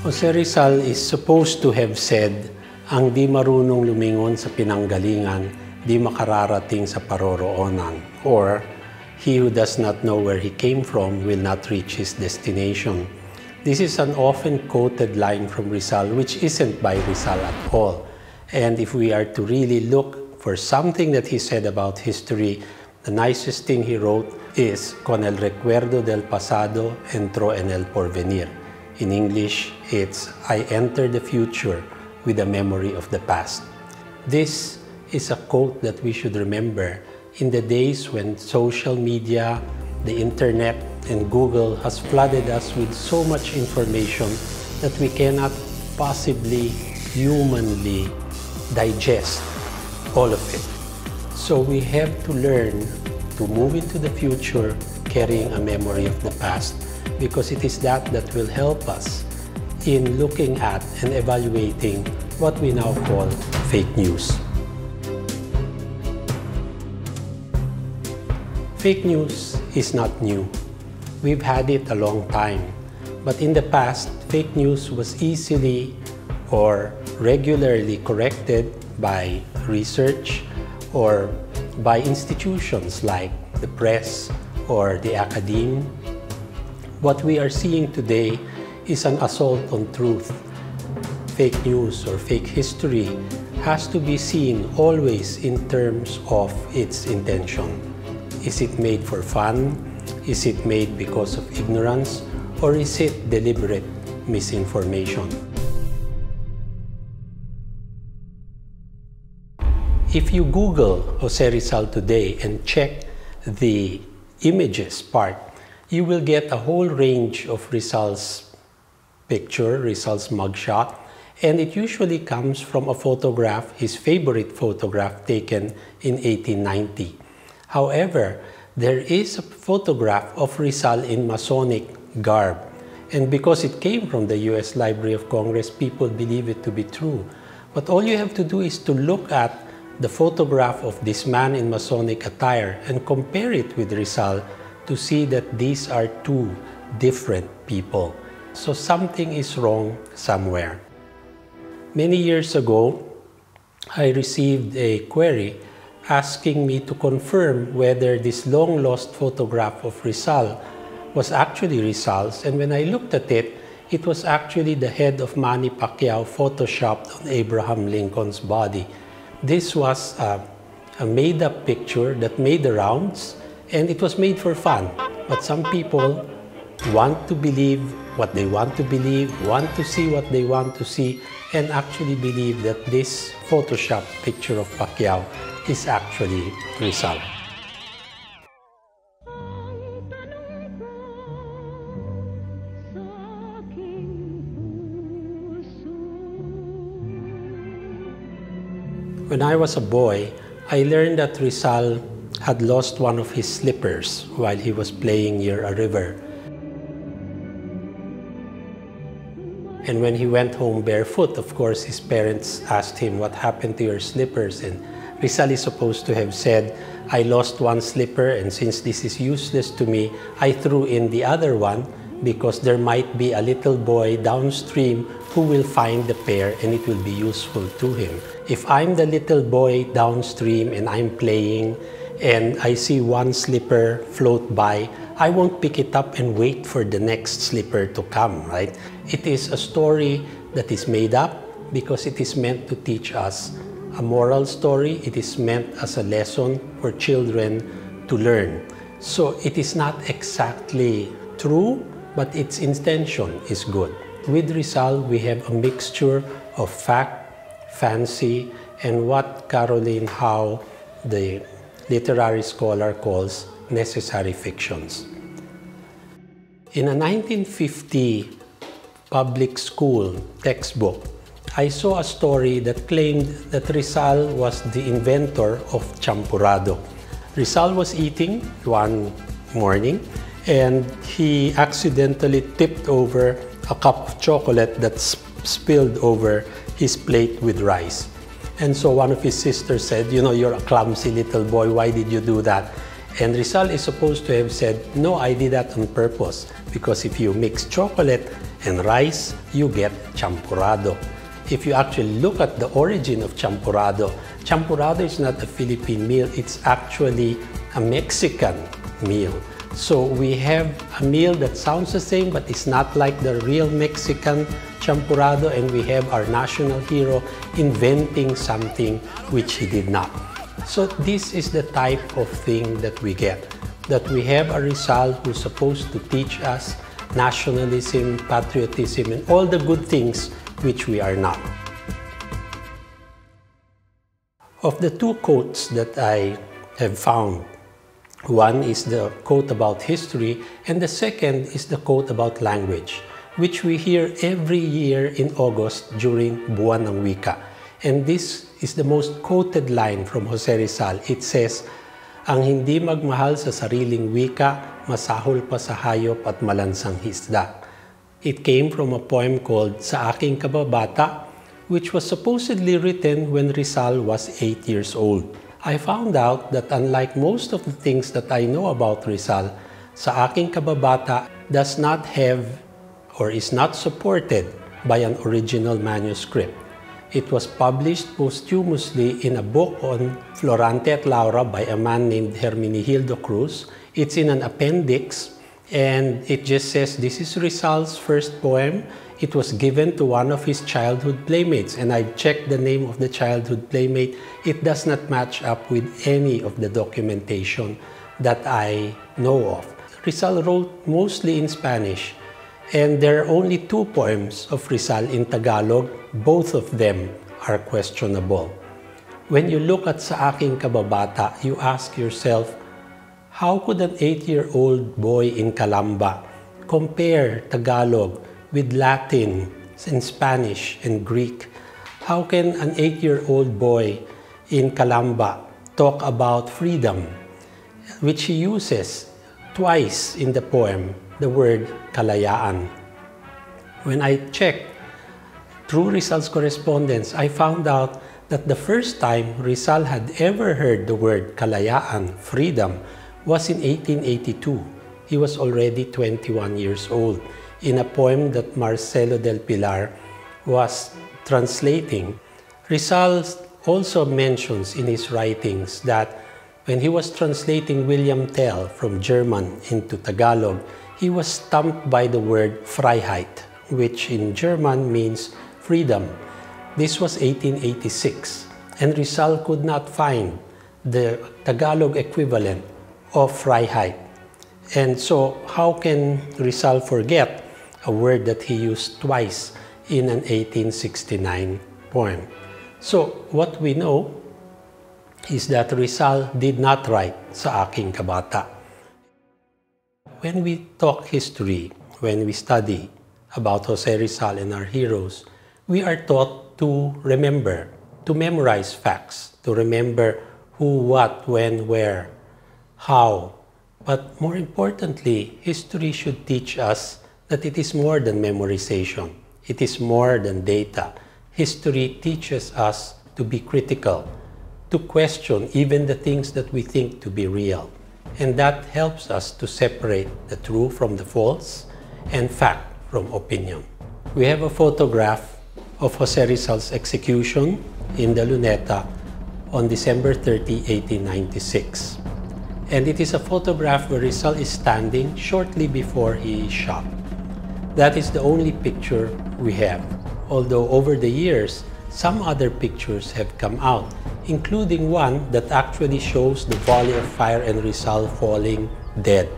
Jose Rizal is supposed to have said, ang di marunong lumingon sa pinanggalingan, di makararating sa paroroonan. Or, he who does not know where he came from will not reach his destination. This is an often quoted line from Rizal, which isn't by Rizal at all. And if we are to really look for something that he said about history, the nicest thing he wrote is, Con el recuerdo del pasado entro en el porvenir. In English, it's I enter the future with a memory of the past. This is a quote that we should remember in the days when social media, the internet, and Google has flooded us with so much information that we cannot possibly humanly digest all of it. So we have to learn to move into the future carrying a memory of the past because it is that that will help us in looking at and evaluating what we now call fake news. Fake news is not new. We've had it a long time. But in the past, fake news was easily or regularly corrected by research or by institutions like the press or the academe what we are seeing today is an assault on truth. Fake news or fake history has to be seen always in terms of its intention. Is it made for fun? Is it made because of ignorance? Or is it deliberate misinformation? If you Google Jose Rizal today and check the images part you will get a whole range of Rizal's picture, Rizal's mugshot, and it usually comes from a photograph, his favorite photograph taken in 1890. However, there is a photograph of Rizal in Masonic garb, and because it came from the US Library of Congress, people believe it to be true. But all you have to do is to look at the photograph of this man in Masonic attire and compare it with Rizal to see that these are two different people. So something is wrong somewhere. Many years ago, I received a query asking me to confirm whether this long lost photograph of Rizal was actually Rizal's. And when I looked at it, it was actually the head of Manny Pacquiao photoshopped on Abraham Lincoln's body. This was a, a made up picture that made the rounds and it was made for fun. But some people want to believe what they want to believe, want to see what they want to see, and actually believe that this Photoshop picture of Pacquiao is actually Rizal. When I was a boy, I learned that Rizal had lost one of his slippers while he was playing near a river. And when he went home barefoot, of course, his parents asked him, What happened to your slippers? And Rizal is supposed to have said, I lost one slipper, and since this is useless to me, I threw in the other one because there might be a little boy downstream who will find the pair and it will be useful to him. If I'm the little boy downstream and I'm playing, and I see one slipper float by, I won't pick it up and wait for the next slipper to come, right? It is a story that is made up because it is meant to teach us a moral story. It is meant as a lesson for children to learn. So it is not exactly true, but its intention is good. With Rizal, we have a mixture of fact, fancy, and what Caroline Hau, the literary scholar calls necessary fictions. In a 1950 public school textbook, I saw a story that claimed that Rizal was the inventor of champurrado. Rizal was eating one morning and he accidentally tipped over a cup of chocolate that spilled over his plate with rice. And so one of his sisters said, you know, you're a clumsy little boy, why did you do that? And Rizal is supposed to have said, no, I did that on purpose because if you mix chocolate and rice, you get champurado. If you actually look at the origin of champurado, champurado is not a Philippine meal, it's actually a Mexican meal. So we have a meal that sounds the same but it's not like the real Mexican champurrado and we have our national hero inventing something which he did not. So this is the type of thing that we get. That we have a Rizal who's supposed to teach us nationalism, patriotism, and all the good things which we are not. Of the two quotes that I have found, one is the quote about history, and the second is the quote about language, which we hear every year in August during Buwan ng Wika. And this is the most quoted line from Jose Rizal. It says, Ang hindi magmahal sa sariling wika, masahol pa sa hayop at malansang hisda. It came from a poem called Sa Aking Kababata, which was supposedly written when Rizal was 8 years old. I found out that unlike most of the things that I know about Rizal, Sa Aking Kababata does not have or is not supported by an original manuscript. It was published posthumously in a book on Florante at Laura by a man named Hermenegildo Cruz. It's in an appendix and it just says this is Rizal's first poem. It was given to one of his childhood playmates and I checked the name of the childhood playmate. It does not match up with any of the documentation that I know of. Rizal wrote mostly in Spanish and there are only two poems of Rizal in Tagalog. Both of them are questionable. When you look at Sa Aking Kababata, you ask yourself, how could an eight-year-old boy in Calamba compare Tagalog with Latin and Spanish and Greek? How can an eight-year-old boy in Calamba talk about freedom, which he uses twice in the poem the word kalayaan. When I checked through Rizal's correspondence, I found out that the first time Rizal had ever heard the word kalayaan, freedom, was in 1882. He was already 21 years old in a poem that Marcelo del Pilar was translating. Rizal also mentions in his writings that when he was translating William Tell from German into Tagalog, he was stumped by the word Freiheit, which in German means freedom. This was 1886, and Rizal could not find the Tagalog equivalent of Freiheit. And so, how can Rizal forget a word that he used twice in an 1869 poem? So, what we know is that Rizal did not write sa aking kabata. When we talk history, when we study about Jose Rizal and our heroes, we are taught to remember, to memorize facts, to remember who, what, when, where, how. But more importantly, history should teach us that it is more than memorization. It is more than data. History teaches us to be critical, to question even the things that we think to be real. And that helps us to separate the true from the false and fact from opinion. We have a photograph of Jose Rizal's execution in the Luneta on December 30, 1896. And it is a photograph where Rizal is standing shortly before he is shot. That is the only picture we have, although over the years, some other pictures have come out including one that actually shows the volley of fire and Rizal falling dead.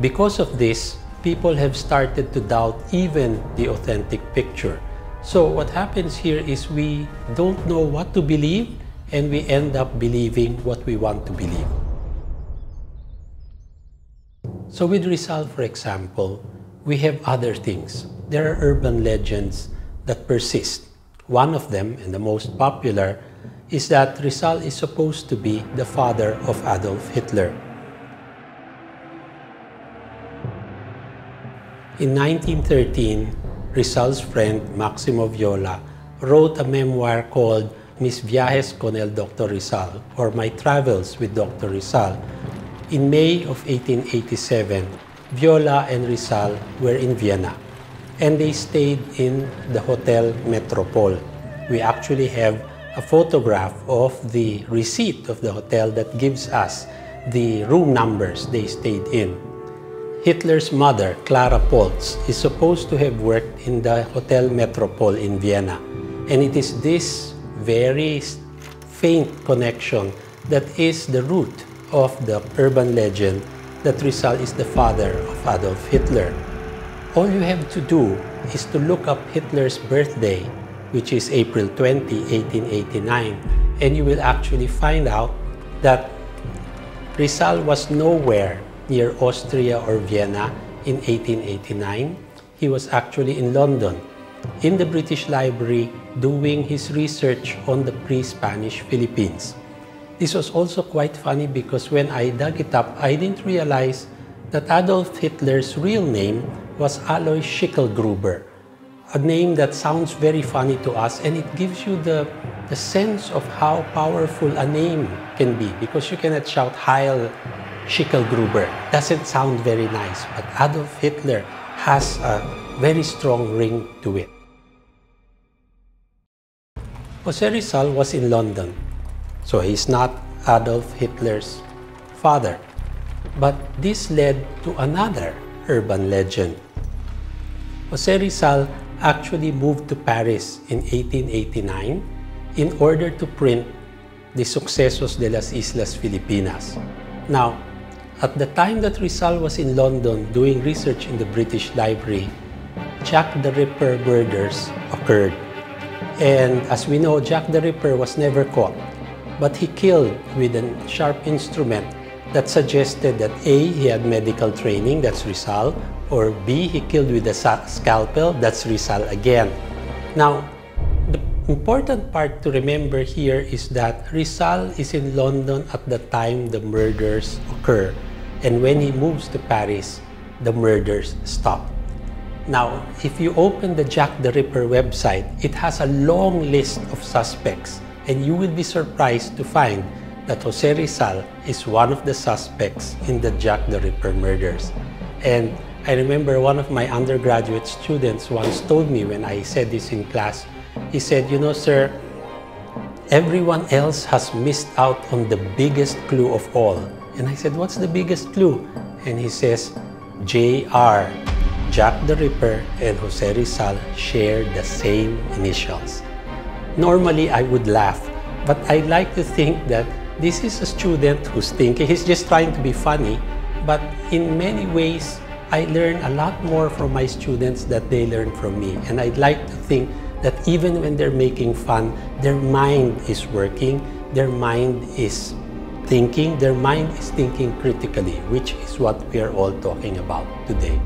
Because of this, people have started to doubt even the authentic picture. So what happens here is we don't know what to believe and we end up believing what we want to believe. So with Rizal, for example, we have other things. There are urban legends that persist. One of them, and the most popular, is that Rizal is supposed to be the father of Adolf Hitler. In 1913, Rizal's friend Maximo Viola wrote a memoir called Mis Viajes con el Dr. Rizal, or My Travels with Dr. Rizal, in May of 1887, Viola and Rizal were in Vienna and they stayed in the Hotel Metropole. We actually have a photograph of the receipt of the hotel that gives us the room numbers they stayed in. Hitler's mother, Clara Polz, is supposed to have worked in the Hotel Metropole in Vienna. And it is this very faint connection that is the root of the urban legend that Rizal is the father of Adolf Hitler. All you have to do is to look up Hitler's birthday, which is April 20, 1889, and you will actually find out that Rizal was nowhere near Austria or Vienna in 1889. He was actually in London, in the British Library, doing his research on the pre-Spanish Philippines. This was also quite funny because when I dug it up, I didn't realize that Adolf Hitler's real name was Alois Schickelgruber, a name that sounds very funny to us and it gives you the, the sense of how powerful a name can be because you cannot shout Heil Schickelgruber. Doesn't sound very nice, but Adolf Hitler has a very strong ring to it. Jose Rizal was in London so he's not Adolf Hitler's father. But this led to another urban legend. Jose Rizal actually moved to Paris in 1889 in order to print the Sucesos de las Islas Filipinas. Now, at the time that Rizal was in London doing research in the British Library, Jack the Ripper murders occurred. And as we know, Jack the Ripper was never caught but he killed with a sharp instrument that suggested that A, he had medical training, that's Rizal, or B, he killed with a scalpel, that's Rizal again. Now, the important part to remember here is that Rizal is in London at the time the murders occur, and when he moves to Paris, the murders stop. Now, if you open the Jack the Ripper website, it has a long list of suspects and you will be surprised to find that Jose Rizal is one of the suspects in the Jack the Ripper murders. And I remember one of my undergraduate students once told me when I said this in class, he said, you know, sir, everyone else has missed out on the biggest clue of all. And I said, what's the biggest clue? And he says, J.R. Jack the Ripper and Jose Rizal share the same initials. Normally, I would laugh, but I like to think that this is a student who's thinking, he's just trying to be funny, but in many ways, I learn a lot more from my students that they learn from me. And I'd like to think that even when they're making fun, their mind is working, their mind is thinking, their mind is thinking critically, which is what we are all talking about today.